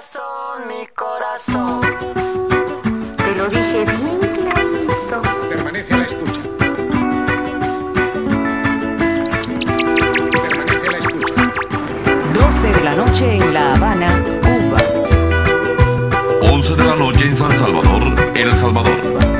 corazón, mi corazón. Te lo dije bien clarito. Permanece a la escucha. Permanece a la escucha. 12 de la noche en La Habana, Cuba. 11 de la noche en San Salvador, El Salvador.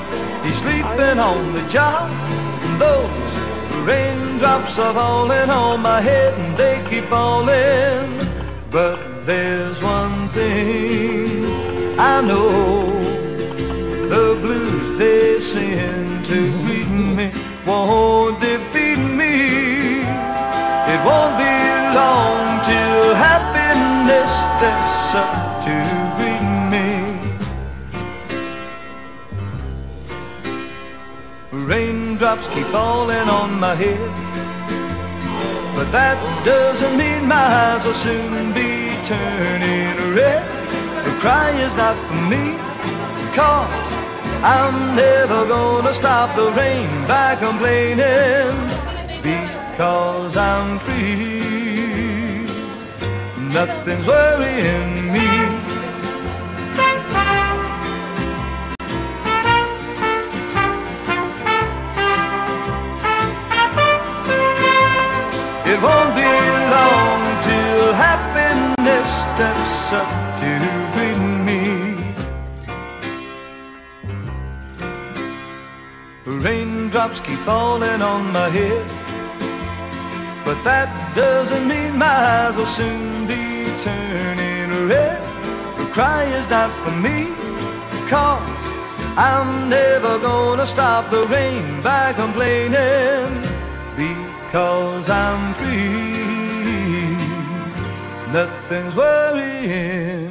He's sleeping on the job. And Those raindrops are falling on my head and they keep falling. But there's one thing I know. The blues they sing to greet me won't defeat me. It won't be long till happiness steps up Raindrops keep falling on my head. But that doesn't mean my eyes will soon be turning red. The cry is not for me, cause I'm never gonna stop the rain by complaining. Because I'm free, nothing's worrying me. Greet me. Raindrops keep falling on my head. But that doesn't mean my eyes will soon be turning red. The cry is not for me, cause I'm never gonna stop the rain by complaining. Because I'm free, nothing's worrying